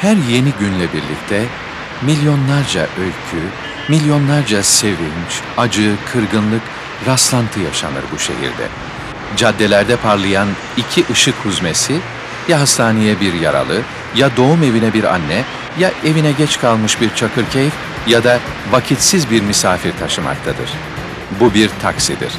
Her yeni günle birlikte milyonlarca öykü, milyonlarca sevinç, acı, kırgınlık, rastlantı yaşanır bu şehirde. Caddelerde parlayan iki ışık huzmesi, ya hastaneye bir yaralı, ya doğum evine bir anne, ya evine geç kalmış bir çakırkeyif ya da vakitsiz bir misafir taşımaktadır. Bu bir taksidir.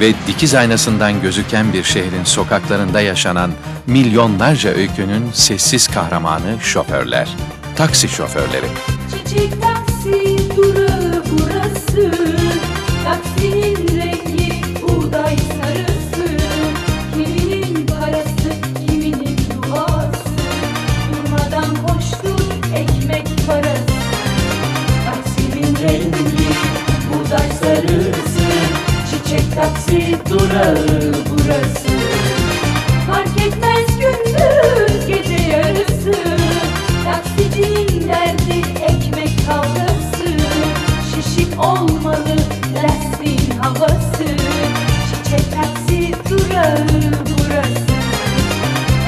Ve dikiz aynasından gözüken bir şehrin sokaklarında yaşanan milyonlarca öykünün sessiz kahramanı şoförler. Taksi şoförleri. Çiçek taksi taksi durağı burası. Fark etmez gündüz gece yarısı. Taksicinin derdi ekmek kavgası. Şişik olmalı lastiğin havası. Çiçek taksi durağı burası.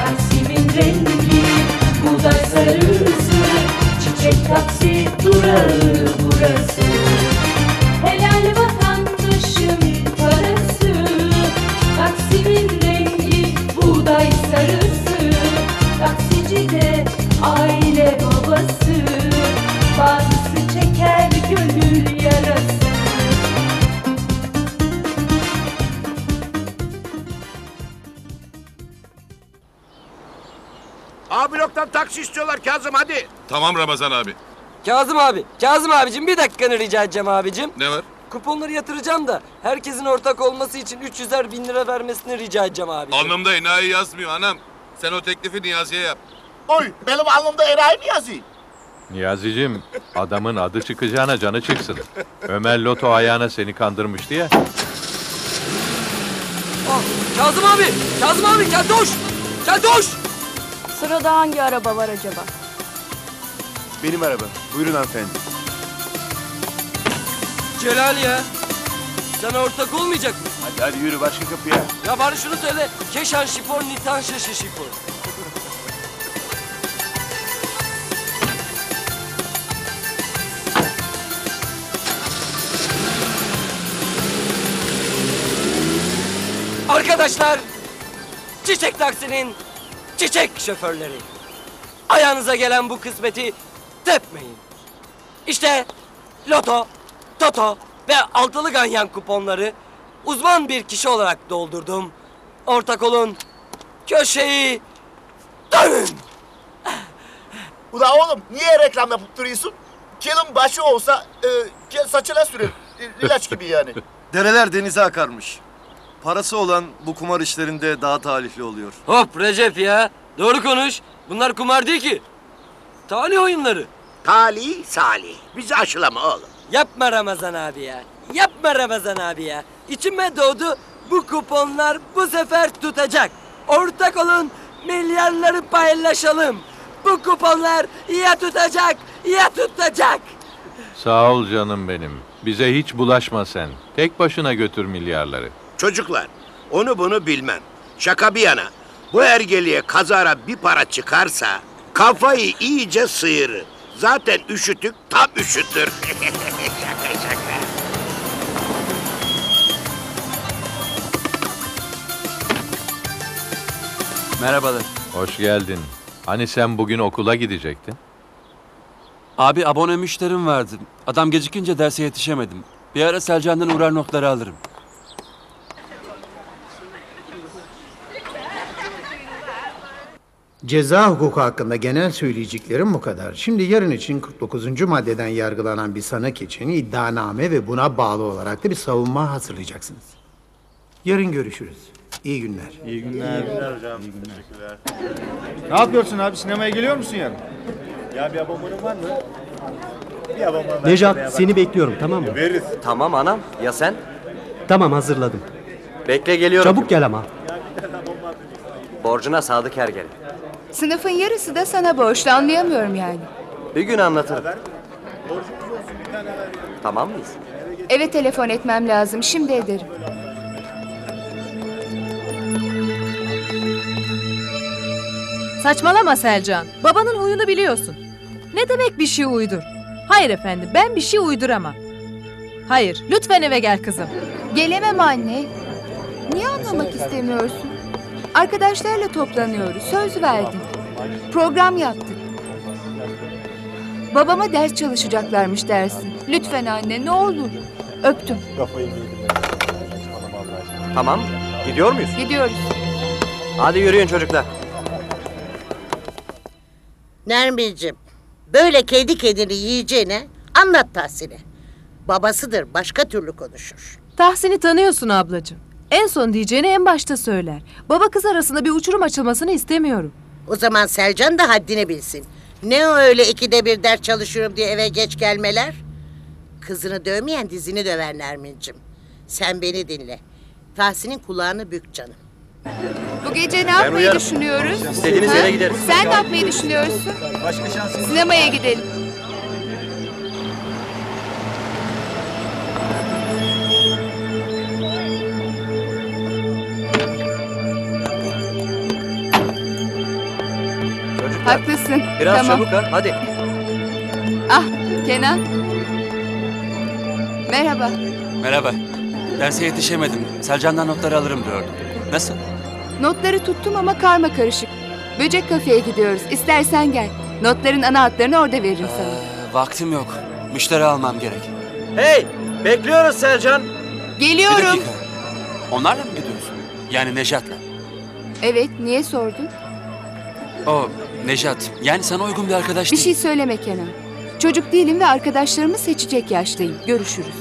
Taksimin rengi buğday sarısı. Çiçek taksi durağı burası taksi istiyorlar Kazım hadi. Tamam Ramazan abi. Kazım abi, Kazım abicim bir dakikanı rica edeceğim abicim. Ne var? Kuponları yatıracağım da herkesin ortak olması için 300'er bin lira vermesini rica edeceğim abicim. Alnımda enayi yazmıyor anam. Sen o teklifi Niyazi'ye yap. Oy benim alnımda enayi mi yazıyor? Niyazicim, adamın adı çıkacağına canı çıksın. Ömer Loto ayağına seni kandırmıştı ya. Ah, Kazım abi, Kazım abi gel doş, gel doş. Sırada hangi araba var acaba? Benim araba. Buyurun hanımefendi. Celal ya. Sen ortak olmayacak mısın? Hadi hadi yürü başka kapıya. Ya bari şunu söyle. Keşan şifon, nitan şaşı şifon. Arkadaşlar, Çiçek Taksi'nin çiçek şoförleri. Ayağınıza gelen bu kısmeti tepmeyin. İşte loto, toto ve altılı ganyan kuponları uzman bir kişi olarak doldurdum. Ortak olun, köşeyi dönün. Ula oğlum niye reklam yapıp duruyorsun? Kelin başı olsa e, saçına sürün. E, ilaç gibi yani. Dereler denize akarmış. Parası olan bu kumar işlerinde daha talihli oluyor. Hop Recep ya, doğru konuş. Bunlar kumar değil ki. Talih oyunları. Talih salih. Bizi aşılama oğlum. Yapma Ramazan abi ya. Yapma Ramazan abi ya. İçime doğdu bu kuponlar bu sefer tutacak. Ortak olun milyarları paylaşalım. Bu kuponlar ya tutacak ya tutacak. Sağ ol canım benim. Bize hiç bulaşma sen. Tek başına götür milyarları. Çocuklar onu bunu bilmem. Şaka bir yana. Bu ergeliğe kazara bir para çıkarsa kafayı iyice sıyırır. Zaten üşütük tam üşütür. şaka şaka. Merhabalar. Hoş geldin. Hani sen bugün okula gidecektin? Abi abone müşterim vardı. Adam gecikince derse yetişemedim. Bir ara Selcan'dan uğrar notları alırım. Ceza hukuku hakkında genel söyleyeceklerim bu kadar. Şimdi yarın için 49. maddeden yargılanan bir sanık için iddianame ve buna bağlı olarak da bir savunma hazırlayacaksınız. Yarın görüşürüz. İyi günler. Ne yapıyorsun abi? Sinemaya geliyor musun yarın? Nejat seni bekliyorum tamam mı? Tamam anam ya sen? Tamam hazırladım. Bekle geliyorum. Çabuk gel ama. Borcuna sadık ergel. Sınıfın yarısı da sana borçlu anlayamıyorum yani. Bir gün anlatırım. Tamam mıyız? Eve telefon etmem lazım şimdi ederim. Saçmalama Selcan. Babanın huyunu biliyorsun. Ne demek bir şey uydur? Hayır efendim ben bir şey uyduramam. Hayır lütfen eve gel kızım. Gelemem anne. Niye anlamak istemiyorsun? Arkadaşlarla toplanıyoruz. Söz verdim. Program yaptık. Babama ders çalışacaklarmış dersin. Lütfen anne ne olur. Öptüm. Tamam. Gidiyor muyuz? Gidiyoruz. Hadi yürüyün çocuklar. Nermin'cim böyle kedi kedini yiyeceğine anlat Tahsin'e. Babasıdır başka türlü konuşur. Tahsin'i tanıyorsun ablacığım. En son diyeceğini en başta söyler. Baba kız arasında bir uçurum açılmasını istemiyorum. O zaman Selcan da haddini bilsin. Ne o öyle ikide bir ders çalışıyorum diye eve geç gelmeler? Kızını dövmeyen dizini döver Nermin'cim. Sen beni dinle. Tahsin'in kulağını bük canım. Bu gece ne yapmayı düşünüyoruz? İstediğiniz yere gideriz. Sen ne yapmayı düşünüyorsun? Başka şansımız Sinemaya gidelim. Çocuklar. Haklısın. Biraz tamam. çabuk ha. Hadi. Ah Kenan. Merhaba. Merhaba. Derse yetişemedim. Selcan'dan notları alırım diyordum. Nasıl? Notları tuttum ama karma karışık. Böcek kafeye gidiyoruz. İstersen gel. Notların ana hatlarını orada veririm sana. Ee, vaktim yok. Müşteri almam gerek. Hey! Bekliyoruz Selcan. Bir Geliyorum. dakika. Onlarla mı gidiyorsun? Yani Nejat'la. Evet, niye sordun? O Nejat. Yani sana uygun bir arkadaş Bir değil. şey söyleme Kenan. Çocuk değilim ve arkadaşlarımı seçecek yaştayım. Görüşürüz.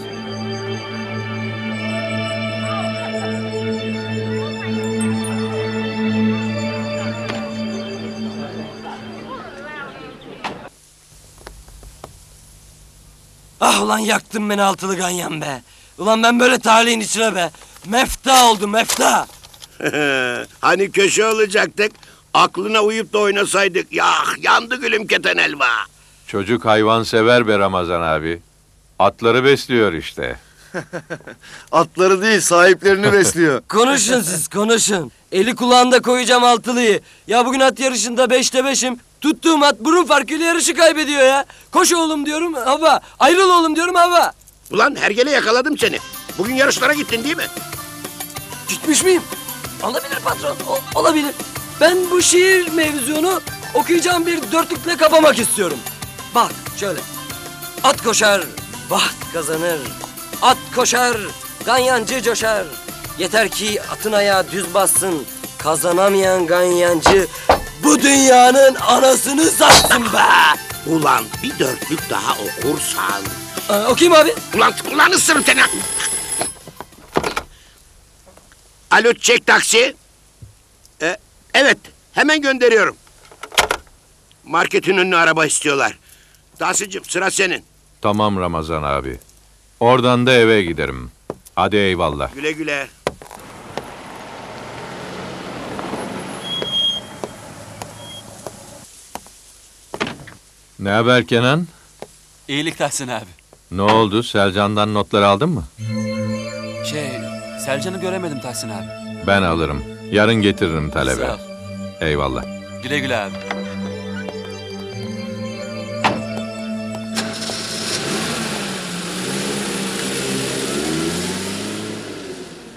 Ah ulan yaktın beni altılı ganyan be. Ulan ben böyle talihin içine be. Mefta oldum mefta. hani köşe olacaktık. Aklına uyup da oynasaydık. Ya yandı gülüm keten elva. Çocuk hayvan sever be Ramazan abi. Atları besliyor işte. Atları değil sahiplerini besliyor. Konuşun siz konuşun. Eli kulağında koyacağım altılıyı. Ya bugün at yarışında beşte beşim. Tuttuğum at burun farkıyla yarışı kaybediyor ya. Koş oğlum diyorum hava. Ayrıl oğlum diyorum hava. Ulan hergele yakaladım seni. Bugün yarışlara gittin değil mi? Gitmiş miyim? Olabilir patron o- olabilir. Ben bu şiir mevzunu okuyacağım bir dörtlükle kapamak istiyorum. Bak şöyle. At koşar, baht kazanır. At koşar, ganyancı coşar. Yeter ki atın ayağı düz bassın. Kazanamayan ganyancı bu dünyanın anasını satsın be. Ulan bir dörtlük daha okursan. Aa, okuyayım abi. Ulan kulağını ısırırım seni. Alo çek taksi. Evet hemen gönderiyorum. Marketin önüne araba istiyorlar. Tahsin'cim sıra senin. Tamam Ramazan abi. Oradan da eve giderim. Hadi eyvallah. Güle güle. Ne haber Kenan? İyilik Tahsin abi. Ne oldu? Selcan'dan notları aldın mı? Şey, Selcan'ı göremedim Tahsin abi. Ben alırım. Yarın getiririm talebe. Sağ ol. Eyvallah. Güle güle abi.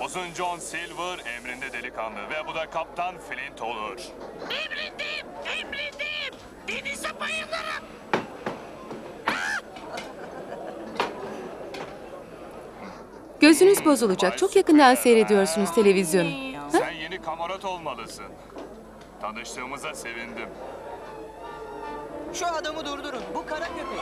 Uzun John Silver emrinde delikanlı ve bu da Kaptan Flint olur. Emrindim, emrindim. Denize bayılırım. Gözünüz bozulacak. Çok yakından seyrediyorsunuz televizyonu. Sen yeni kamarat olmalısın. Tanıştığımıza sevindim. Şu adamı durdurun. Bu kara köpek.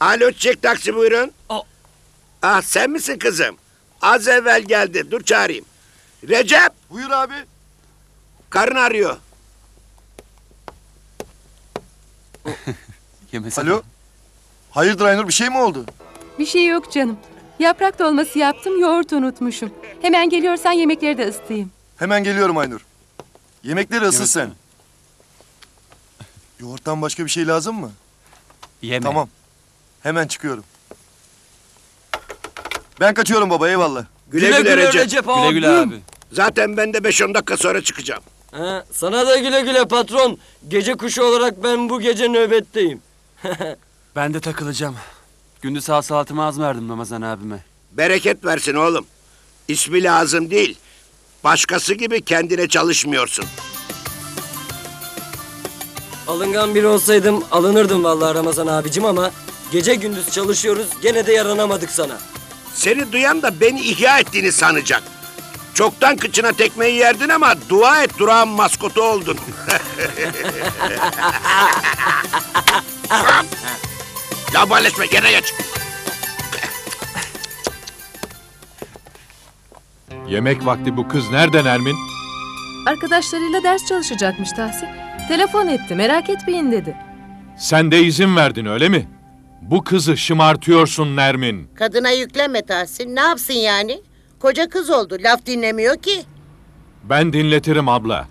Alo çek taksi buyurun. Aa. Ah sen misin kızım? Az evvel geldi. Dur çağırayım. Recep Buyur abi. karın arıyor. Yemesene. Alo. Hayırdır Aynur bir şey mi oldu? Bir şey yok canım. Yaprak dolması yaptım, yoğurt unutmuşum. Hemen geliyorsan yemekleri de ısıtayım. Hemen geliyorum Aynur. Yemekleri ısıt sen. Yoğurttan başka bir şey lazım mı? Yeme. Tamam. Hemen çıkıyorum. Ben kaçıyorum baba eyvallah. Güle güle, Recep. Güle güle abi. Zaten ben de 5-10 dakika sonra çıkacağım. Ha, sana da güle güle patron. Gece kuşu olarak ben bu gece nöbetteyim. Ben de takılacağım. Gündüz sağ salatımı az verdim Ramazan abime. Bereket versin oğlum. İsmi lazım değil. Başkası gibi kendine çalışmıyorsun. Alıngan biri olsaydım alınırdım vallahi Ramazan abicim ama gece gündüz çalışıyoruz gene de yaranamadık sana. Seni duyan da beni ihya ettiğini sanacak. Çoktan kıçına tekmeyi yerdin ama dua et durağın maskotu oldun. Laballeşme gene geç. Yemek vakti bu kız nereden Ermin? Arkadaşlarıyla ders çalışacakmış Tahsin. Telefon etti merak etmeyin dedi. Sen de izin verdin öyle mi? Bu kızı şımartıyorsun Nermin. Kadına yükleme Tahsin. Ne yapsın yani? Koca kız oldu. Laf dinlemiyor ki. Ben dinletirim abla.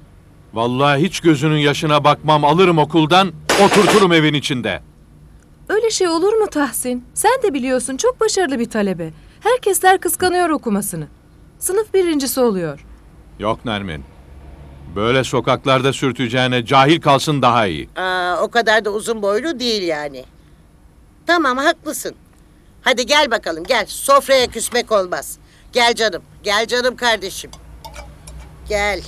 Vallahi hiç gözünün yaşına bakmam alırım okuldan oturturum evin içinde. Öyle şey olur mu Tahsin? Sen de biliyorsun çok başarılı bir talebe. Herkesler kıskanıyor okumasını. Sınıf birincisi oluyor. Yok Nermin. Böyle sokaklarda sürteceğine cahil kalsın daha iyi. Aa, o kadar da uzun boylu değil yani. Tamam haklısın. Hadi gel bakalım gel. Sofraya küsmek olmaz. Gel canım. Gel canım kardeşim. Gel.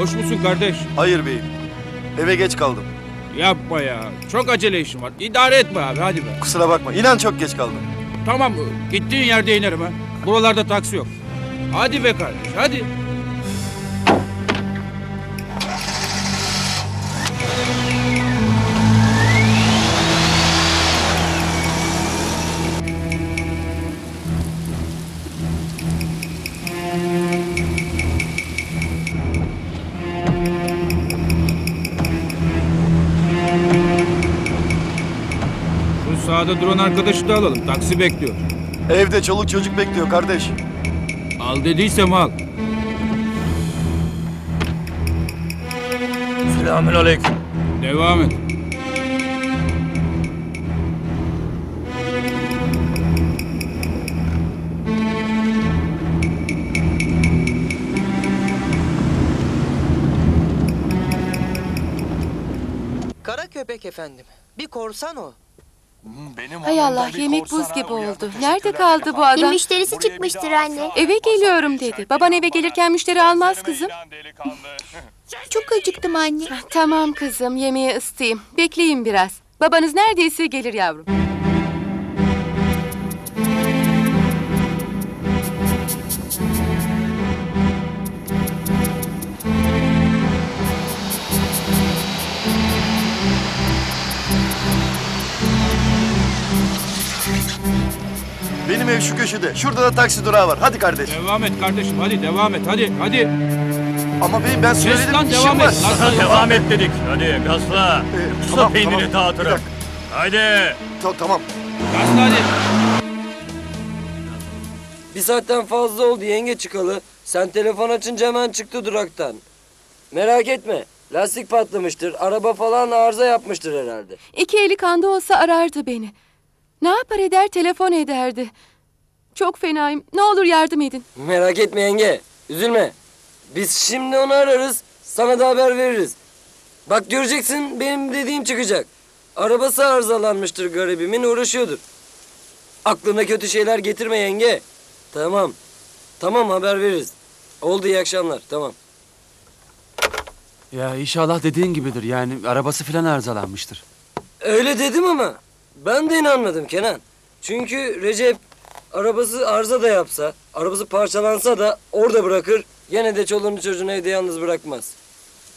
Boş musun kardeş? Hayır beyim. Eve geç kaldım. Yapma ya. Çok acele işim var. İdare etme abi hadi be. Kusura bakma. İnan çok geç kaldım. Tamam gittiğin yerde inerim ha. Buralarda taksi yok. Hadi be kardeş hadi. Sağda duran arkadaşı da alalım. Taksi bekliyor. Evde çoluk çocuk bekliyor kardeş. Al dediysem al. Selamünaleyküm. Devam et. Kara köpek efendim. Bir korsan o. Benim Hay Allah yemek buz gibi oldu. Nerede kaldı bu adam? Bir müşterisi çıkmıştır anne. Eve geliyorum dedi. Baban eve gelirken müşteri almaz kızım. Çok acıktım anne. Tamam kızım yemeği ısıtayım. Bekleyin biraz. Babanız neredeyse gelir yavrum. Benim ev şu köşede. Şurada da taksi durağı var. Hadi kardeş. Devam et kardeşim hadi devam et hadi hadi. Ama beyim ben Kes söyledim lan işim devam var. et. Lan, Devam et dedik. Hadi gazla. Ee, Usta tamam, peyniri tamam. Bir dağıtırım. dakika. Haydi. Ta- tamam. Gazla hadi. Bir saatten fazla oldu yenge çıkalı. Sen telefon açınca hemen çıktı duraktan. Merak etme. Lastik patlamıştır. Araba falan arıza yapmıştır herhalde. İki eli kanda olsa arardı beni. Ne yapar eder telefon ederdi. Çok fenayım. Ne olur yardım edin. Merak etme yenge. Üzülme. Biz şimdi onu ararız. Sana da haber veririz. Bak göreceksin benim dediğim çıkacak. Arabası arızalanmıştır garibimin uğraşıyordur. Aklına kötü şeyler getirme yenge. Tamam. Tamam haber veririz. Oldu iyi akşamlar. Tamam. Ya inşallah dediğin gibidir yani arabası filan arızalanmıştır. Öyle dedim ama ben de inanmadım Kenan. Çünkü Recep arabası arıza da yapsa, arabası parçalansa da orada bırakır. Gene de çoluğunu çocuğunu evde yalnız bırakmaz.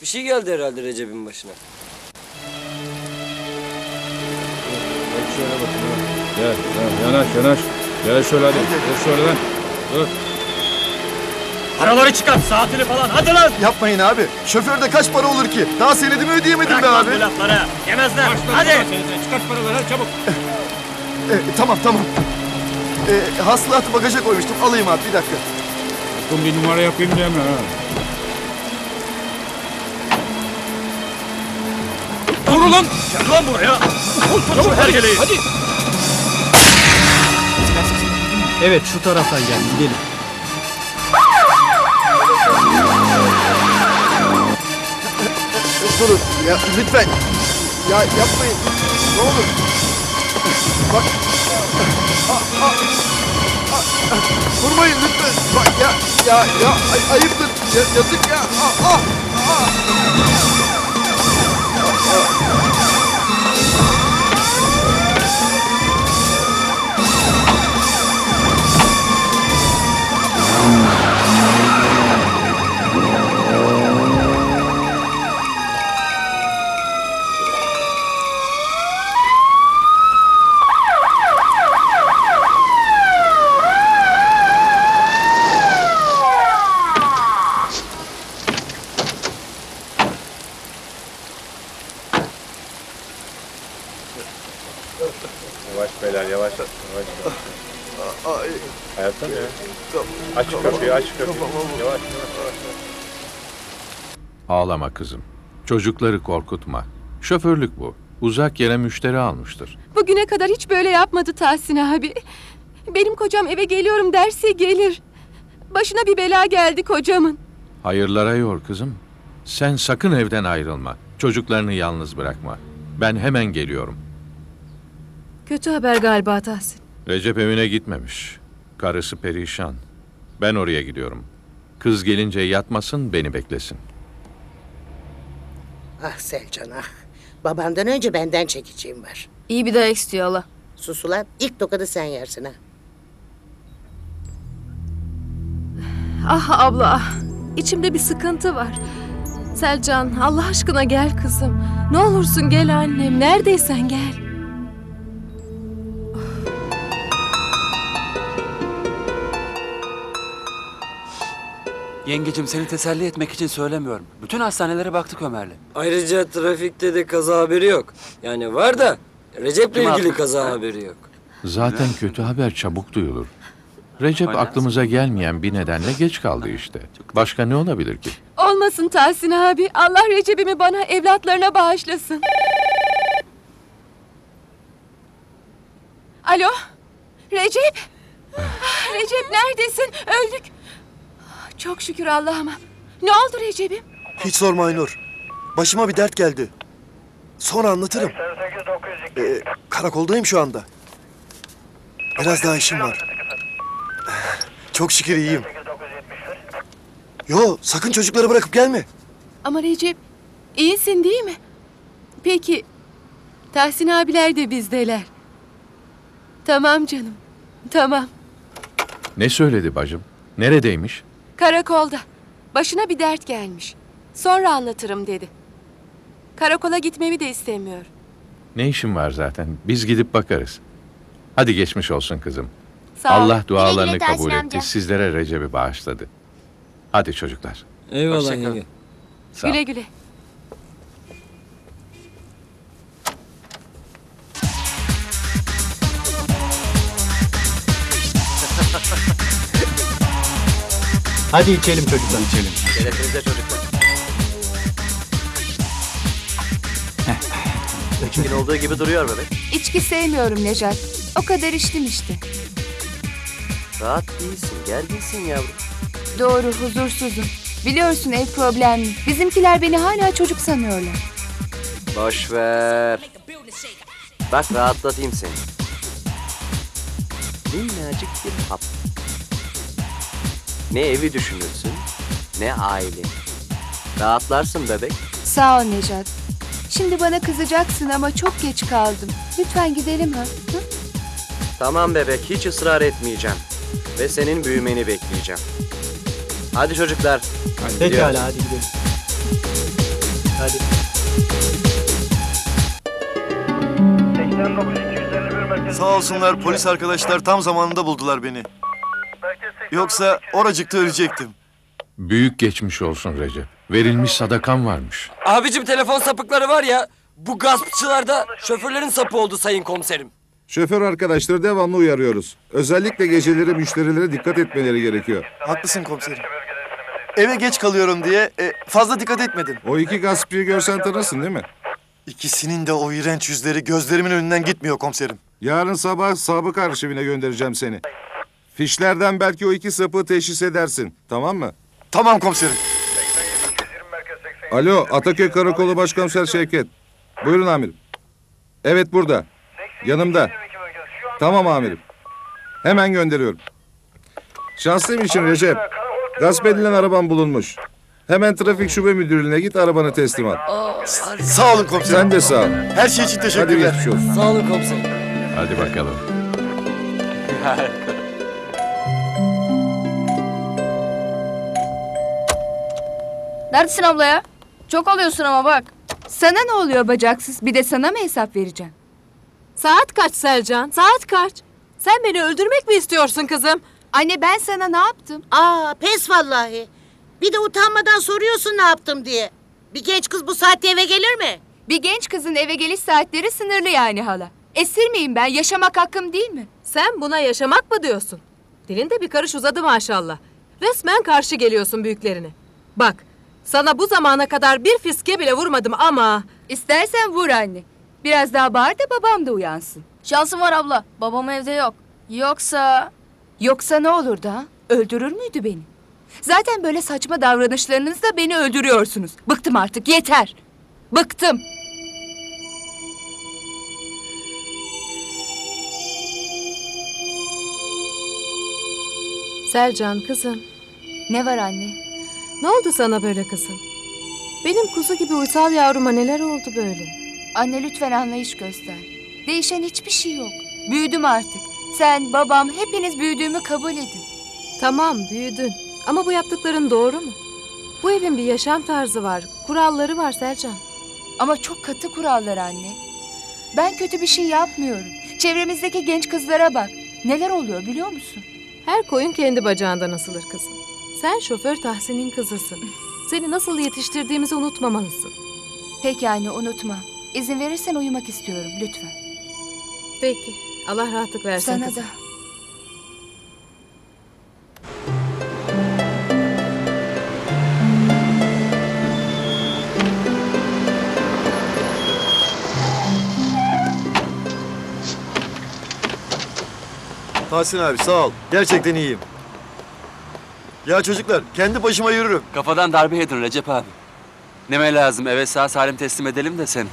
Bir şey geldi herhalde Recep'in başına. Gel, gel yanaş yanaş. Gel şöyle hadi. Dur şöyle lan. Dur. Paraları çıkart saatini falan hadi lan. Yapmayın abi. Şoförde kaç para olur ki? Daha senedimi ödeyemedim be abi. bu lafları. Yemezler. Hadi. Çıkart paraları çabuk. E, tamam tamam. E, hasılatı bagaja koymuştum. Alayım abi bir dakika. Sakın bir numara yapayım deme ha. Dur ulan. Gel lan buraya. Çabuk hergeleyi. Hadi. Evet şu taraftan gel gidelim. Durun ya lütfen. Ya yapmayın. Ne olur. Bak. Vurmayın lütfen. Bak ya ya ya ay, ayıptır. Ya, yazık ya. Aa, aa, aa. Ağlama kızım. Çocukları korkutma. Şoförlük bu. Uzak yere müşteri almıştır. Bugüne kadar hiç böyle yapmadı Tahsin abi. Benim kocam eve geliyorum derse gelir. Başına bir bela geldi kocamın. Hayırlara yor kızım. Sen sakın evden ayrılma. Çocuklarını yalnız bırakma. Ben hemen geliyorum. Kötü haber galiba Tahsin. Recep evine gitmemiş. Karısı perişan. Ben oraya gidiyorum. Kız gelince yatmasın, beni beklesin. Ah Selcan ah. Babandan önce benden çekeceğim var. İyi bir dayak istiyor Allah. Sus ulan ilk tokadı sen yersin ha. Ah abla ah. İçimde bir sıkıntı var. Selcan Allah aşkına gel kızım. Ne olursun gel annem. Neredeysen gel. Yengecim seni teselli etmek için söylemiyorum. Bütün hastanelere baktık Ömer'le. Ayrıca trafikte de kaza haberi yok. Yani var da Recep'le Kim ilgili kaza haberi yok. Zaten kötü haber çabuk duyulur. Recep aklımıza gelmeyen bir nedenle geç kaldı işte. Başka ne olabilir ki? Olmasın Tahsin abi. Allah Recep'imi bana evlatlarına bağışlasın. Alo? Recep? Ah, Recep neredesin? Öldük. Çok şükür Allah'ıma. Ne oldu Recep'im? Hiç sorma Aynur. Başıma bir dert geldi. Sonra anlatırım. Ee, karakoldayım şu anda. Biraz daha işim var. Çok şükür iyiyim. Yo sakın çocukları bırakıp gelme. Ama Recep, iyisin değil mi? Peki, Tahsin abiler de bizdeler. Tamam canım, tamam. Ne söyledi bacım? Neredeymiş? Karakolda. Başına bir dert gelmiş. Sonra anlatırım dedi. Karakola gitmemi de istemiyor. Ne işin var zaten? Biz gidip bakarız. Hadi geçmiş olsun kızım. Sağ ol. Allah dualarını Güle güle Tahsin kabul etti. amca. Sizlere Recep'i bağışladı. Hadi çocuklar. Eyvallah Hoşça kal. yenge. Sağ ol. Güle güle. Hadi içelim çocuklar. İçelim. Şerefinize çocuklar. İçkin olduğu gibi duruyor bebek. İçki sevmiyorum Necat. O kadar içtim işte. Rahat değilsin, gerginsin yavrum. Doğru, huzursuzum. Biliyorsun ev problemli. Bizimkiler beni hala çocuk sanıyorlar. Boş ver. Bak rahatlatayım seni. Minnacık bir hap. Ne evi düşünürsün, ne aile. Rahatlarsın bebek. Sağ ol Necat. Şimdi bana kızacaksın ama çok geç kaldım. Lütfen gidelim ha. Hı? Tamam bebek, hiç ısrar etmeyeceğim. Ve senin büyümeni bekleyeceğim. Hadi çocuklar. Pekala, hadi gidelim. Hadi. Sağ olsunlar polis arkadaşlar tam zamanında buldular beni. Yoksa oracıkta ölecektim. Büyük geçmiş olsun Recep. Verilmiş sadakan varmış. Abicim telefon sapıkları var ya. Bu gaspçılarda şoförlerin sapı oldu sayın komiserim. Şoför arkadaşları devamlı uyarıyoruz. Özellikle geceleri müşterilere dikkat etmeleri gerekiyor. Haklısın komiserim. Eve geç kalıyorum diye e, fazla dikkat etmedin. O iki gaspçıyı görsen tanırsın değil mi? İkisinin de o iğrenç yüzleri gözlerimin önünden gitmiyor komiserim. Yarın sabah sabık arşivine göndereceğim seni. Fişlerden belki o iki sapığı teşhis edersin. Tamam mı? Tamam komiserim. Alo Ataköy Karakolu Başkomiser Şevket. Buyurun amirim. Evet burada. Yanımda. Tamam amirim. Hemen gönderiyorum. Şanslıyım için Recep. Gasp edilen araban bulunmuş. Hemen trafik şube müdürlüğüne git arabanı teslim al. Sağ olun komiserim. Sen de sağ ol. Her şey için teşekkürler. Hadi geçmiş olsun. Sağ olun komiserim. Hadi bakalım. Neredesin abla ya? Çok alıyorsun ama bak. Sana ne oluyor bacaksız? Bir de sana mı hesap vereceğim? Saat kaç Selcan? Saat kaç? Sen beni öldürmek mi istiyorsun kızım? Anne ben sana ne yaptım? Aa pes vallahi. Bir de utanmadan soruyorsun ne yaptım diye. Bir genç kız bu saatte eve gelir mi? Bir genç kızın eve geliş saatleri sınırlı yani hala. Esir miyim ben? Yaşamak hakkım değil mi? Sen buna yaşamak mı diyorsun? Dilinde bir karış uzadı maşallah. Resmen karşı geliyorsun büyüklerine. Bak, sana bu zamana kadar bir fiske bile vurmadım ama... İstersen vur anne. Biraz daha bağır da babam da uyansın. Şansım var abla. Babam evde yok. Yoksa... Yoksa ne olurdu ha? Öldürür müydü beni? Zaten böyle saçma davranışlarınızla beni öldürüyorsunuz. Bıktım artık yeter. Bıktım. Selcan kızım, Ne var anne? Ne oldu sana böyle kızım? Benim kuzu gibi uysal yavruma neler oldu böyle? Anne lütfen anlayış göster. Değişen hiçbir şey yok. Büyüdüm artık. Sen, babam hepiniz büyüdüğümü kabul edin. Tamam, büyüdün. Ama bu yaptıkların doğru mu? Bu evin bir yaşam tarzı var, kuralları var Selcan. Ama çok katı kurallar anne. Ben kötü bir şey yapmıyorum. Çevremizdeki genç kızlara bak. Neler oluyor biliyor musun? Her koyun kendi bacağından asılır kızım. Sen şoför Tahsin'in kızısın. Seni nasıl yetiştirdiğimizi unutmamalısın. Peki anne unutma. İzin verirsen uyumak istiyorum lütfen. Peki. Allah rahatlık versin Sana kızım. da. Tahsin abi sağ ol. Gerçekten iyiyim. Ya çocuklar kendi başıma yürürüm. Kafadan darbe yedin Recep abi. Neme lazım eve sağ salim teslim edelim de seni.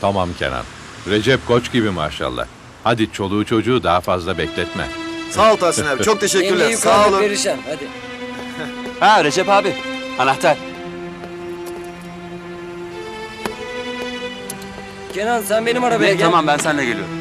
Tamam Kenan. Recep koç gibi maşallah. Hadi çoluğu çocuğu daha fazla bekletme. Sağ ol Tahsin abi çok teşekkürler. Yengeyi Sağ olun. perişan hadi. Ha Recep abi anahtar. Kenan sen benim arabaya gel. tamam ben seninle geliyorum.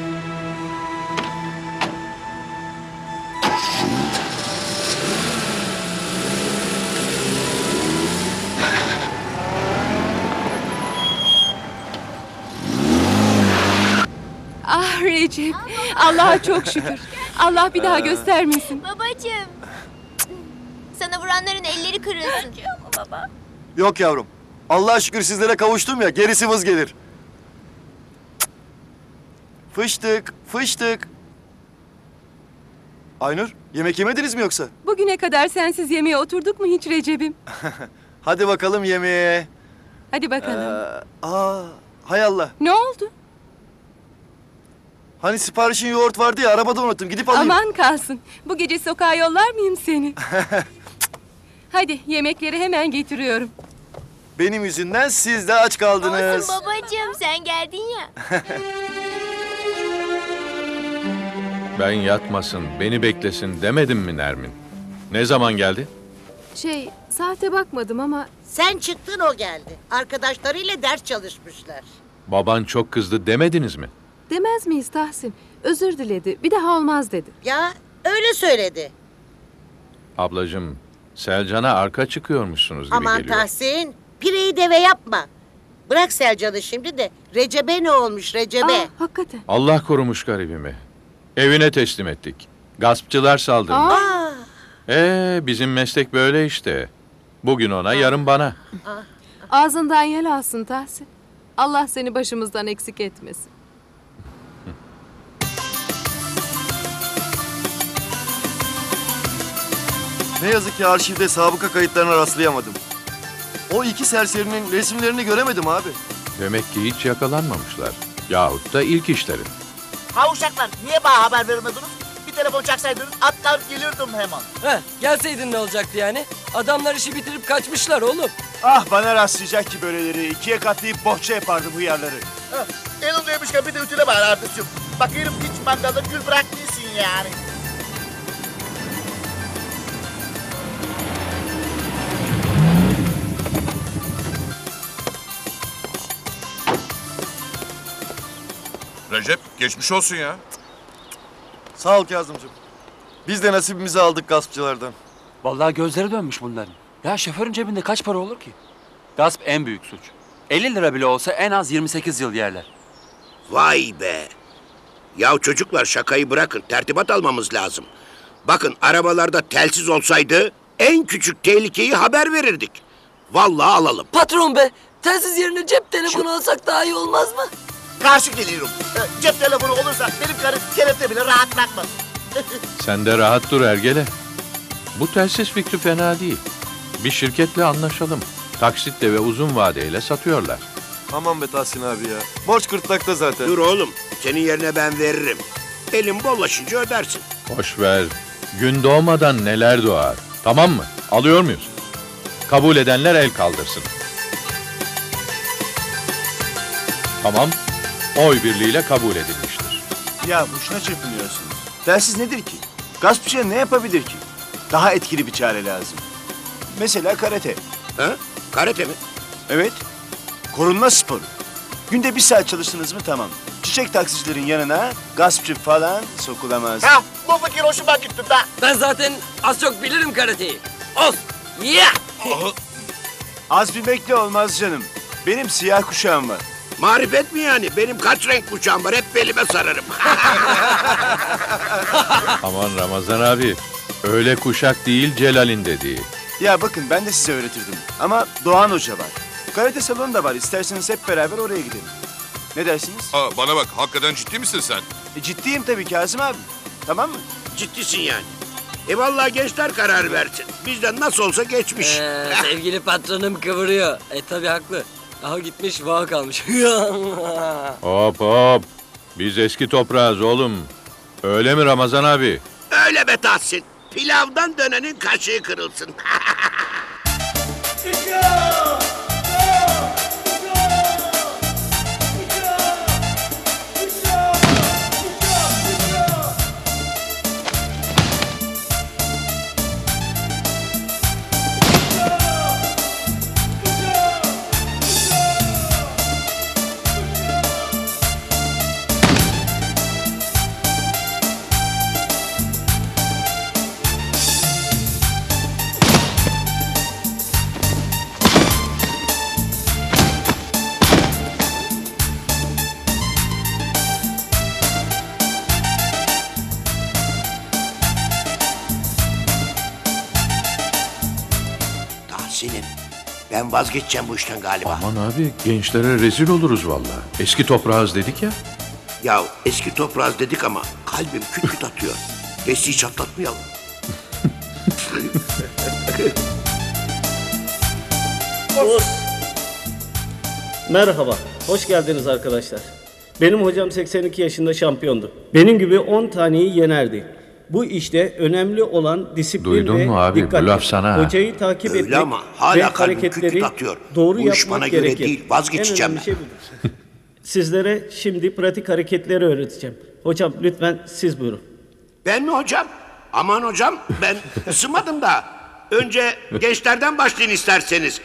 Recep. Allah'a çok şükür. Allah bir daha göstermesin. Babacığım. Sana vuranların elleri kırılsın. baba. Yok yavrum. Allah'a şükür sizlere kavuştum ya gerisi vız gelir. Fıştık, fıştık. Aynur, yemek yemediniz mi yoksa? Bugüne kadar sensiz yemeğe oturduk mu hiç Recep'im? Hadi bakalım yemeğe. Hadi bakalım. Ee, aa, hay Allah. Ne oldu? Hani siparişin yoğurt vardı ya arabada unuttum. Gidip alayım. Aman kalsın. Bu gece sokağa yollar mıyım seni? Hadi yemekleri hemen getiriyorum. Benim yüzümden siz de aç kaldınız. Olsun babacığım sen geldin ya. Ben yatmasın, beni beklesin demedim mi Nermin? Ne zaman geldi? Şey, saate bakmadım ama Sen çıktın o geldi. Arkadaşlarıyla ders çalışmışlar. Baban çok kızdı demediniz mi? Demez miyiz Tahsin? Özür diledi. Bir daha olmaz dedi. Ya öyle söyledi. Ablacığım, Selcan'a arka çıkıyormuşsunuz gibi Aman geliyor. Tahsin pireyi deve yapma. Bırak Selcan'ı şimdi de Recep'e ne olmuş Recep'e? Aa, hakikaten. Allah korumuş garibimi. Evine teslim ettik. Gaspçılar saldırmış. Aa, Ee, bizim meslek böyle işte. Bugün ona, yarın bana. Ağzından yel alsın Tahsin. Allah seni başımızdan eksik etmesin. Ne yazık ki arşivde sabıka kayıtlarına rastlayamadım. O iki serserinin resimlerini göremedim abi. Demek ki hiç yakalanmamışlar. Yahut da ilk işleri. Ha uşaklar niye bana haber vermediniz? Bir telefon çaksaydınız atlar gelirdim hemen. Heh, gelseydin ne olacaktı yani? Adamlar işi bitirip kaçmışlar oğlum. Ah bana rastlayacak ki böyleleri. ikiye katlayıp bohça yapardım hıyarları. Ha, Elimdeymişken bir de ütüle bari artışım. Bakıyorum hiç mangalda gül bırakmıyorsun yani. Recep geçmiş olsun ya. Sağ ol Kazımcığım. Biz de nasibimizi aldık gaspçılardan. Vallahi gözleri dönmüş bunların. Ya şoförün cebinde kaç para olur ki? Gasp en büyük suç. 50 lira bile olsa en az 28 yıl yerler. Vay be. Ya çocuklar şakayı bırakın. Tertibat almamız lazım. Bakın arabalarda telsiz olsaydı en küçük tehlikeyi haber verirdik. Vallahi alalım. Patron be, telsiz yerine cep telefonu alsak daha iyi olmaz mı? Karşı geliyorum. Ee, cep telefonu olursa benim karım kelepte bile rahat bırakmaz. Sen de rahat dur Ergele. Bu telsiz fikri fena değil. Bir şirketle anlaşalım. Taksitle ve uzun vadeyle satıyorlar. Aman be Tahsin abi ya. Borç gırtlakta zaten. Dur oğlum. Senin yerine ben veririm. Elim bollaşınca ödersin. Boş ver. Gün doğmadan neler doğar. Tamam mı? Alıyor muyuz? Kabul edenler el kaldırsın. Tamam. Oy birliğiyle kabul edilmiştir. Ya boşuna çırpınıyorsunuz. Telsiz nedir ki? Gaspçıya ne yapabilir ki? Daha etkili bir çare lazım. Mesela karate. Ha? Karate mi? Evet. Korunma sporu. Günde bir saat çalıştınız mı tamam. Çiçek taksicilerin yanına gaspçı falan sokulamaz. Ha bu fikir hoşuma gitti da. Ben zaten az çok bilirim karateyi. Os! Yeah! Az bir bekle olmaz canım. Benim siyah kuşağım var. Marifet mi yani? Benim kaç renk kuşağım var hep belime sararım. Aman Ramazan abi. Öyle kuşak değil Celal'in dediği. Ya bakın ben de size öğretirdim. Ama Doğan Hoca var. Karate salonu da var. İsterseniz hep beraber oraya gidelim. Ne dersiniz? Aa, bana bak hakikaten ciddi misin sen? E, ciddiyim tabii Kazım abi. Tamam mı? Ciddisin yani. E vallahi gençler karar versin. Bizden nasıl olsa geçmiş. Ee, sevgili patronum kıvırıyor. E tabi haklı. Aha gitmiş vaha kalmış. Hop hop. Biz eski toprağız oğlum. Öyle mi Ramazan abi? Öyle be Tahsin. Pilavdan dönenin kaşığı kırılsın. Tahsin'im ben vazgeçeceğim bu işten galiba. Aman abi gençlere rezil oluruz vallahi. Eski toprağız dedik ya. Ya eski toprağız dedik ama kalbim küt küt atıyor. Besiyi çatlatmayalım. Merhaba, hoş geldiniz arkadaşlar. Benim hocam 82 yaşında şampiyondu. Benim gibi 10 taneyi yenerdi. Bu işte önemli olan disiplin Duydun ve mu abi? Bu dikkat. laf sana. Hocayı takip Öyle etmek ama hala ve hareketleri küt atıyor. doğru Bu yapmak iş bana göre gerekir. değil, vazgeçeceğim En önemli şey budur. Sizlere şimdi pratik hareketleri öğreteceğim. Hocam lütfen siz buyurun. Ben mi hocam? Aman hocam ben ısınmadım da. Önce gençlerden başlayın isterseniz.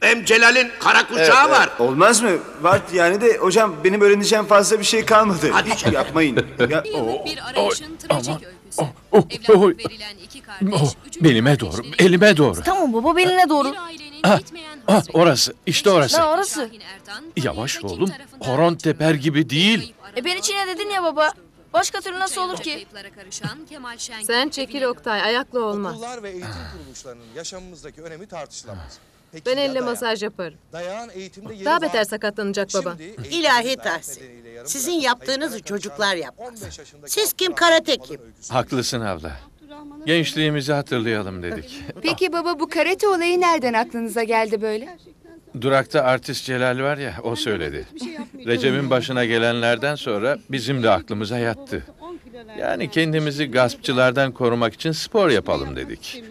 Hem Celal'in kara kuşağı Evet, var. evet. Olmaz mı? Var yani de hocam benim öğreneceğim fazla bir şey kalmadı. Hadi yapmayın. Ya, Bir arayışın trajik öyküsü. Oh, Evlatlık verilen iki kardeş, Oh, belime doğru, elime doğru. Tamam baba beline doğru. Ah, ah, orası, işte orası. Ne orası? Yavaş oğlum, horon teper gibi değil. E ben içine dedin ya baba. Başka türlü nasıl olur ki? Kayıplara karışan Kemal Şengül. Sen çekil Oktay ayakla olmaz. Okullar ve eğitim kuruluşlarının yaşamımızdaki önemi tartışılamaz. Peki Ben ya elle masaj yaparım. Dayağın eğitimde yeri Daha var. beter sakatlanacak baban. İlahi Tahsin. Sizin yaptığınızı çocuklar yapmaz. Siz kim karate kim? Haklısın abla. Gençliğimizi hatırlayalım dedik. Peki baba bu karate olayı nereden aklınıza geldi böyle? Durakta artist Celal var ya o söyledi. Recep'in başına gelenlerden sonra bizim de aklımıza yattı. Yani kendimizi gaspçılardan korumak için spor yapalım dedik.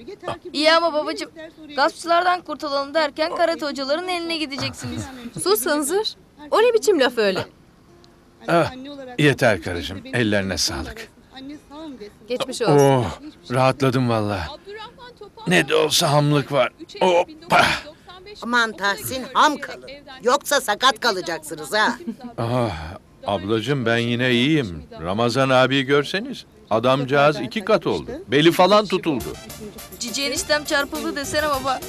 İyi ama babacığım. Gaspçılardan kurtulalım derken karate hocaların eline gideceksiniz. Sus hınzır. O ne biçim laf öyle? Ah, yeter karıcığım. Ellerine sağlık. Geçmiş olsun. Oh, rahatladım valla. Ne de olsa hamlık var. Hoppa. Aman Tahsin ham kalın. Yoksa sakat kalacaksınız ha. Ah, ablacığım ben yine iyiyim. Ramazan abi görseniz. Adamcağız iki kat oldu. Beli falan tutuldu. Cici eniştem çarpıldı desene baba.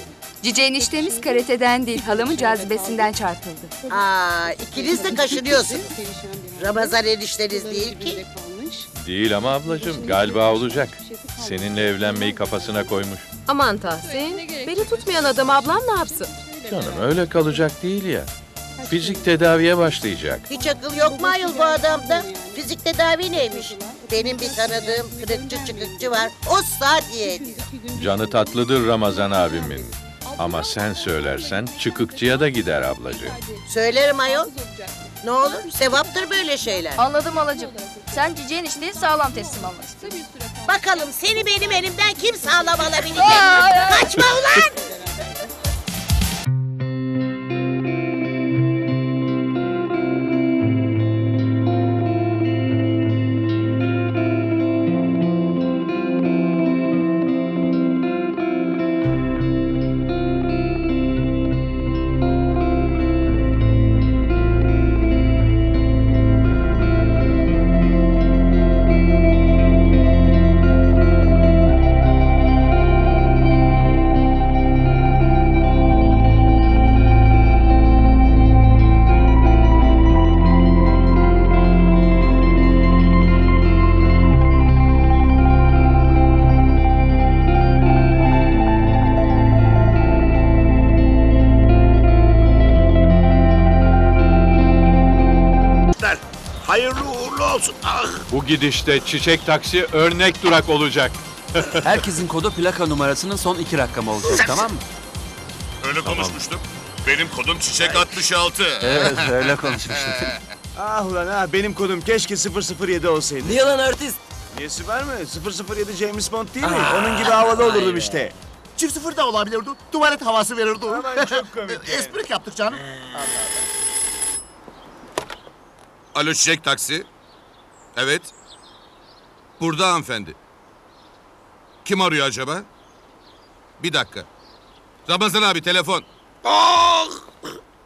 Cici eniştemiz karateden değil halamın cazibesinden çarpıldı. Aa, ikiniz de kaşınıyorsunuz. Ramazan enişteniz değil ki. Değil ama ablacığım galiba olacak. Seninle evlenmeyi kafasına koymuş. Aman Tahsin. Beni tutmayan adam ablam ne yapsın? Canım öyle kalacak değil ya. Fizik tedaviye başlayacak. Hiç akıl yok mu ayol bu adamda? Fizik tedavi neymiş? Benim bir tanıdığım kırıkçı çıkıkçı var. O saat iyi ediyor. Canı tatlıdır Ramazan abimin. Ama sen söylersen çıkıkçıya da gider ablacığım. Söylerim ayol. Ne olur sevaptır böyle şeyler. Anladım halacığım. Sen cici enişteyi sağlam teslim almalısın. Bakalım seni benim elimden kim sağlam alabilecek? Kaçma ulan! Gidişte çiçek taksi örnek durak olacak. Herkesin kodu plaka numarasının son iki rakamı olacak tamam mı? Öyle konuşmuştuk. Benim kodum Çiçek 66. Evet öyle konuşmuştuk. Ah ulan ha benim kodum keşke 007 olsaydı. Niye lan artist? Niyesi var mı? 007 James Bond değil mi? Onun gibi havalı olurdum işte. Çift sıfır da olabilirdi. Tuvalet havası verirdi. Aman çok komik. Espri yaptık canım. Alo Çiçek taksi. Evet. Burada hanımefendi. Kim arıyor acaba? Bir dakika. Ramazan abi telefon. Ah!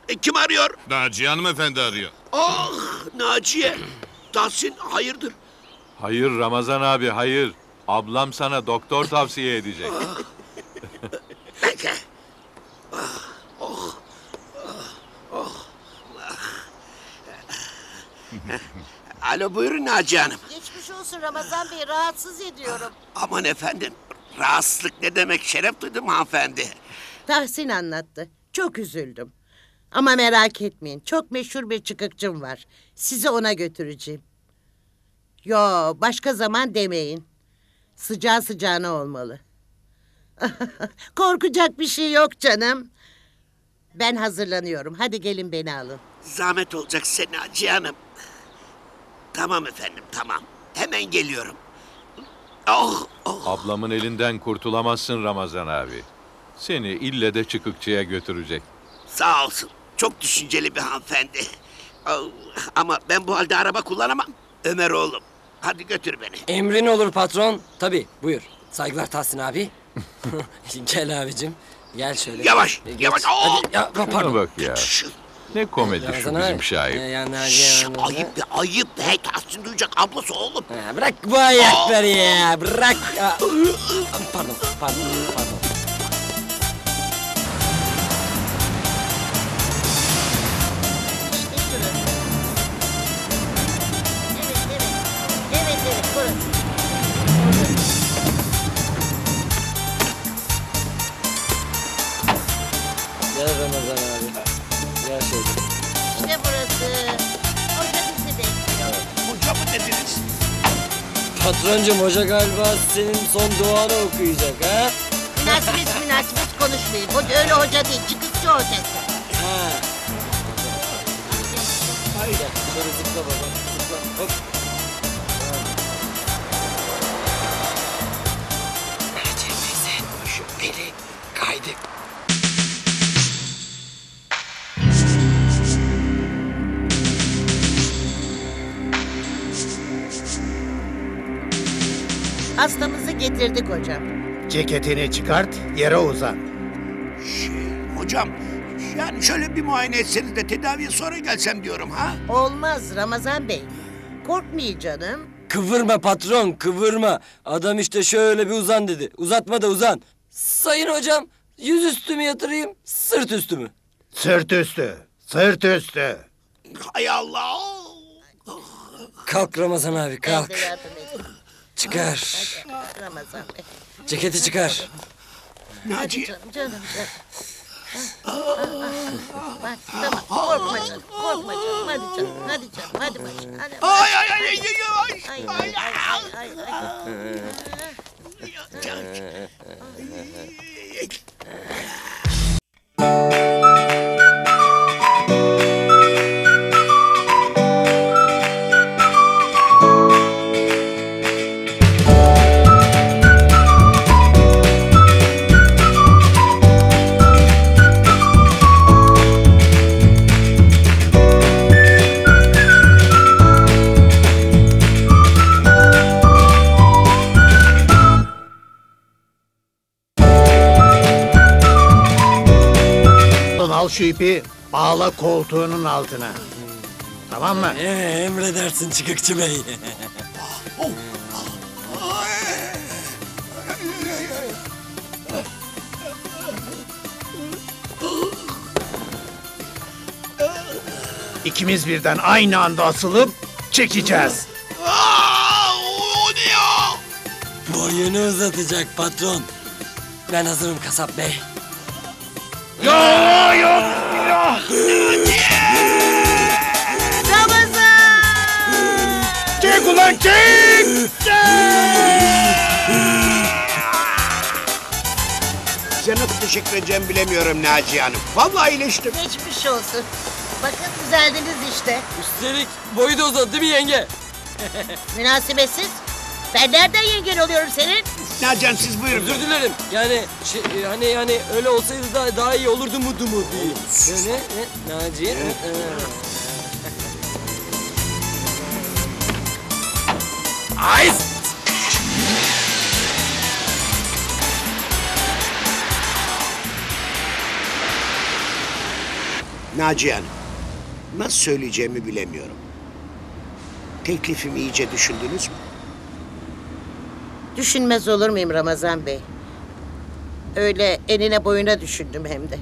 E, kim arıyor? Naciye hanımefendi arıyor. Ah! Naciye. Tahsin hayırdır? Hayır Ramazan abi hayır. Ablam sana doktor tavsiye edecek. Peki. Ah, oh, oh, ah. Alo buyurun Naciye Hanım. Geçmiş olsun Ramazan Bey rahatsız ediyorum. Aman efendim. Rahatsızlık ne demek? Şeref duydum hanımefendi. Tahsin anlattı. Çok üzüldüm. Ama merak etmeyin. Çok meşhur bir çıkıkçım var. Sizi ona götüreceğim. Yo başka zaman demeyin. Sıcağı sıcağına olmalı. Korkacak bir şey yok canım. Ben hazırlanıyorum. Hadi gelin beni alın. Zahmet olacak size Naciye Hanım. Tamam efendim tamam. Hemen geliyorum. Oh, oh. Ablamın elinden kurtulamazsın Ramazan abi. Seni ille de çıkıkçıya götürecek. Sağ olsun. Çok düşünceli bir hanımefendi. Oh, Ama ben bu halde araba kullanamam. Ömer oğlum. Hadi götür beni. Emrin olur patron. Tabii buyur. Saygılar Tahsin abi. Gel abicim. Gel şöyle. Yavaş, Geç. yavaş. Hadi, ya, pardon. bak ya. Ne komedi şu bizim yani, Şşş, ayıp be ayıp be. Tahsin duyacak ablası oğlum. Ha, bırak bu ayakları ya. Bırak. Aa, Pardon, pardon, pardon. Patroncum hoca galiba senin son duanı okuyacak ha? Münasebet münasebet konuşmayın. Hoca öyle hoca değil. Çıkıkçı hocası. Ha. Haydi. Şöyle zıpla baba. Zıpla. Hop. Hastamızı getirdik hocam. Ceketini çıkart, yere uzan. Şey, hocam yani şöyle bir muayene etseniz de tedaviye sonra gelsem diyorum ha. Olmaz Ramazan Bey. Korkmayın canım. Kıvırma patron kıvırma. Adam işte şöyle bir uzan dedi. Uzatma da uzan. Sayın hocam yüzüstü mü yatırayım sırt üstü mü? Sırt üstü, sırt üstü. Hay Allah. Kalk Ramazan abi Ben kalk. de yardım edeyim. Çıkar. Hadi Ramazan Bey. Ceketi çıkar. Hadi canım canım canım. Ah. Bak tamam korkma canım korkma canım hadi canım hadi canım hadi bakayım hadi. Ay ay ay ay ay ay ay ay ay. Al şu ipi, bağla koltuğunun altına. Tamam mı? Ee, emredersin çıkıkçı bey. İkimiz birden aynı anda asılıp çekeceğiz. o ne ya? Boyunu uzatacak patron. Ben hazırım kasap bey. Ya yok ya. Ramazan! Çek ulan çek! Size nasıl teşekkür edeceğimi bilemiyorum Naciye Hanım. Vallahi iyileştim. Geçmiş olsun. Bakın düzeldiniz işte. Üstelik boyu da uzadı değil mi yenge? Münasebetsiz. Ben nereden yengen oluyorum senin? Hanım siz buyurun. Özür dilerim. Yani şey, e, hani yani öyle olsaydı daha, daha iyi olurdu mu du mu diye. Ne ne ne Naciye? e. Ay! Naciye Hanım, nasıl söyleyeceğimi bilemiyorum. Teklifimi iyice düşündünüz mü? Düşünmez olur muyum Ramazan Bey? Öyle enine boyuna düşündüm hem de.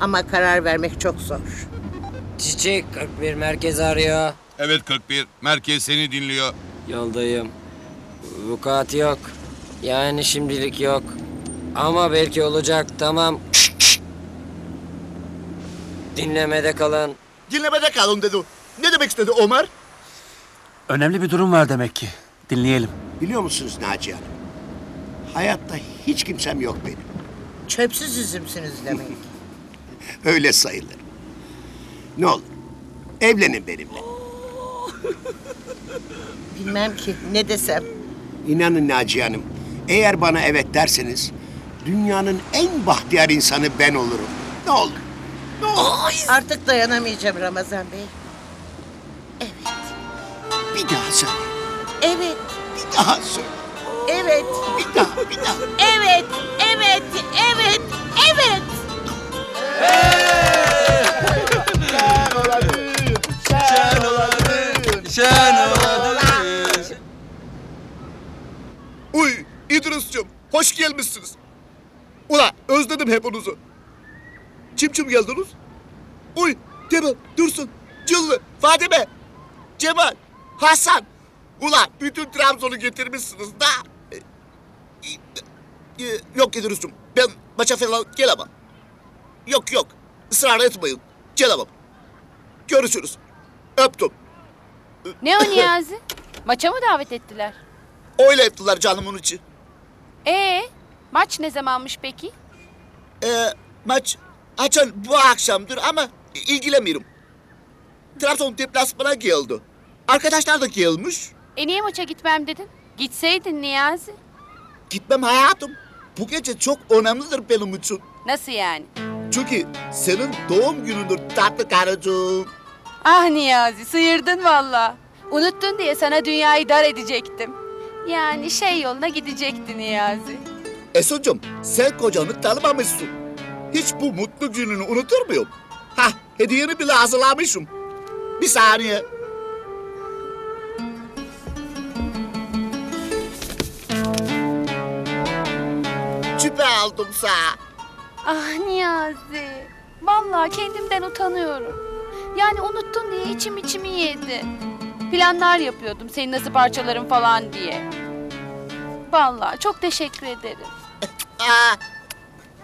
Ama karar vermek çok zor. Çiçek 41 merkez arıyor. Evet 41. Merkez seni dinliyor. Yoldayım. Vukuat yok. Yani şimdilik yok. Ama belki olacak tamam. Dinlemede kalın. Dinlemede kalın dedi. Ne demek istedi Ömer? Önemli bir durum var demek ki. Dinleyelim. Biliyor musunuz Naciye Hanım? Hayatta hiç kimsem yok benim. Çöpsüz üzümsünüz demek. Öyle sayılır. Ne olur, evlenin benimle. Bilmem ki ne desem. İnanın Naciye Hanım, eğer bana evet derseniz... ...dünyanın en bahtiyar insanı ben olurum. Ne olur. Ne olur. Artık dayanamayacağım Ramazan Bey. Bir daha söyle. Evet, Bir daha söyle. evet, Bir daha, bir daha. evet, evet, evet, evet. Şen oladın. Uy İdris'cim hoş gelmişsiniz. Ula özledim hepinizi. Kim kim geldiniz? Uy Temel, Dursun, Cıllı, Fadime, Cemal, Hasan. Ula bütün Trabzon'u getirmişsiniz da. E, e, Yok İdris'cim ben maça falan gelemem. Yok yok. Israr etmeyin. Gelemem. Görüşürüz. Öptüm. Ne o Niyazi? Maça mı davet ettiler? Öyle ettiler canımın içi. Ee, maç ne zamanmış peki? Ee, maç açan bu akşamdır ama ilgilenmiyorum. Trabzon deplasmana geldi. Arkadaşlar da gelmiş. E niye maça gitmem dedin? Gitseydin Niyazi. Gitmem hayatım. Bu gece çok önemlidir benim için. Nasıl yani? Çünkü senin doğum günündür tatlı karıcığım. Ah Niyazi sıyırdın valla. Unuttun diye sana dünyayı dar edecektim. Yani şey yoluna gidecekti Niyazi. Esuncum sen kocanı tanımamışsın. Hiç bu mutlu gününü unutur muyum? Hah hediyeni bile hazırlamışım. Bir saniye. Küpe aldım sana. Ah Niyazi. Vallahi kendimden utanıyorum. Yani unuttun diye içim içimi yedi. Planlar yapıyordum senin nasıl parçaların falan diye. Vallahi çok teşekkür ederim. Aa,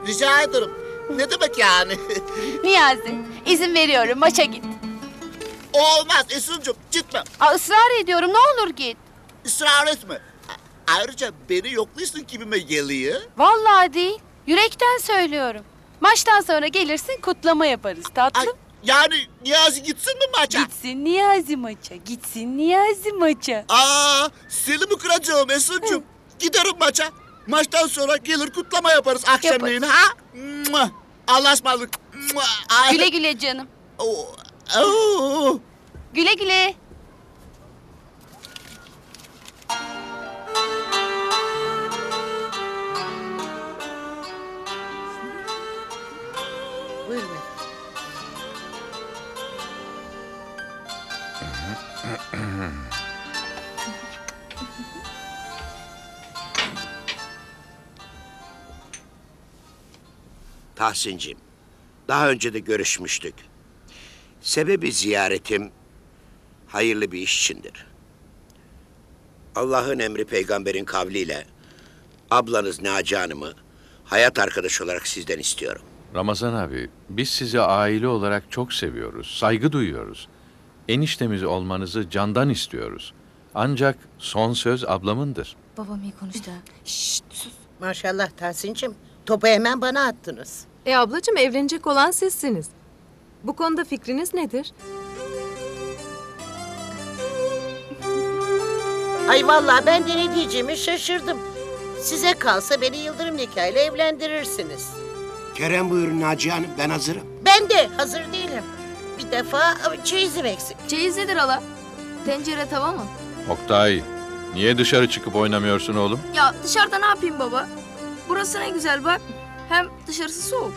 rica ederim. Ne demek yani? Niyazi izin veriyorum maça git. Olmaz Esuncum gitme. Aa, ısrar ediyorum ne olur git. Israr etme. Ayrıca beni yokluyorsun gibime geliyor. Vallahi değil. Yürekten söylüyorum. Maçtan sonra gelirsin kutlama yaparız tatlım. Yani Niyazi gitsin mi maça? Gitsin Niyazi maça. Gitsin Niyazi maça. Aa, seni mi kıracağım Esuncum? Giderim maça. Maçtan sonra gelir kutlama yaparız akşamleyin ha? Mua! Allah'a ısmarladık. Mua! Ay. Güle güle canım. Oo, oo. Güle güle. Tahsin'cim, daha önce de görüşmüştük. Sebebi ziyaretim hayırlı bir iş içindir. Allah'ın emri peygamberin kavliyle ablanız Naci Hanım'ı hayat arkadaşı olarak sizden istiyorum. Ramazan abi, biz sizi aile olarak çok seviyoruz, saygı duyuyoruz. Eniştemiz olmanızı candan istiyoruz. Ancak son söz ablamındır. Babam iyi konuştu. Şşt sus. Maşallah Tahsin'cim. Topu hemen bana attınız. E ablacığım evlenecek olan sizsiniz. Bu konuda fikriniz nedir? Ay vallahi ben de ne diyeceğimi şaşırdım. Size kalsa beni Yıldırım nikahıyla evlendirirsiniz. Kerem buyurun Naci Hanım, ben hazırım. Ben de hazır değilim. Defa çeyizim eksik. Çeyiz nedir hala? Tencere tava mı? Oktay, niye dışarı çıkıp oynamıyorsun oğlum? Ya dışarıda ne yapayım baba? Burası ne güzel bak. Hem dışarısı soğuk.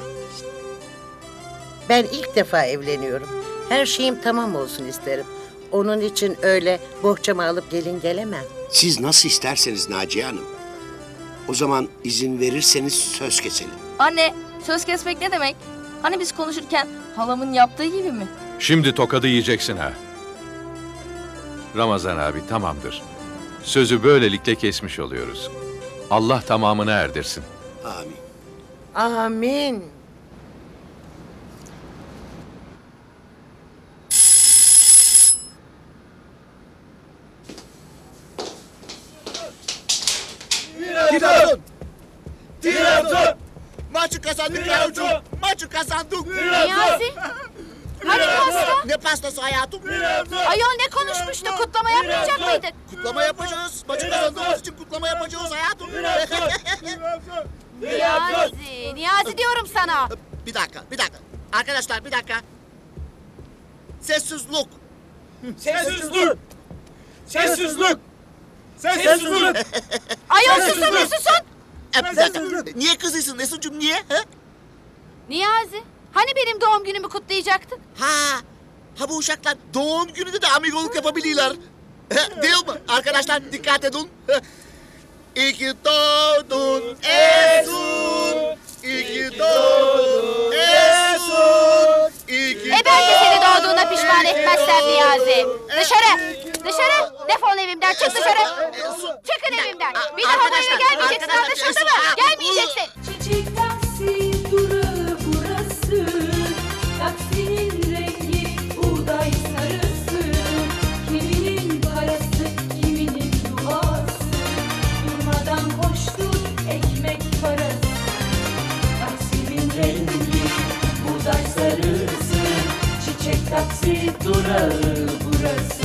Ben ilk defa evleniyorum. Her şeyim tamam olsun isterim. Onun için öyle bohçamı alıp gelin gelemem. Siz nasıl isterseniz Naciye Hanım. O zaman izin verirseniz söz keselim. Anne söz kesmek ne demek? Hani biz konuşurken halamın yaptığı gibi mi? Şimdi tokadı yiyeceksin ha. Ramazan abi tamamdır. Sözü böylelikle kesmiş oluyoruz. Allah tamamını erdirsin. Amin. Amin. Trabzon! Trabzon! Maçı kazandık yavrucuğum. Maçı kazandık. Niyazi, hani pasta? Ne pastası hayatım? Ayol ne konuşmuştu? Kutlama yapmayacak mıydık? Kutlama yapacağız. Maçı kazandığımız için kutlama yapacağız hayatım. Niyazi, Niyazi diyorum sana. bir dakika, bir dakika. Arkadaşlar bir dakika. Sessizlik. Sessizlik! Sessizlik! Sessizlik! Ayol susun susun. E, bir dakika. Niye kızıyorsun Nesuncuğum niye? Ha? Niyazi, hani benim doğum günümü kutlayacaktık? Ha, ha bu uşaklar doğum gününde de amigoluk yapabiliyorlar. Değil mi? Arkadaşlar dikkat edin. İyi ki doğdun Esun. İyi ki doğdun Ebel de seni doğduğuna pişman etmezsen Niyazi. Dışarı! Dışarı! Defol evimden çık dışarı! Çıkın evimden! Bir daha da eve gelmeyeceksin anlaşıldı mı? Gelmeyeceksin! Çiçek taksi durağı burası Taksinin rengi buğday sarısı Kiminin parası kiminin duası Durmadan koştur ekmek parası Taksinin rengi buğday sarısı Taksi durağı burası.